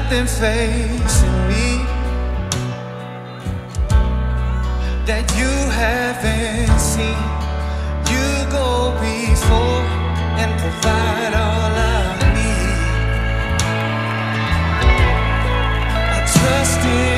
nothing facing me that you haven't seen. You go before and provide all I need. I trust in.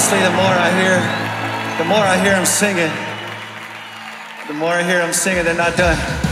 honestly, the more I hear, the more I hear him singing, the more I hear him singing, they're not done.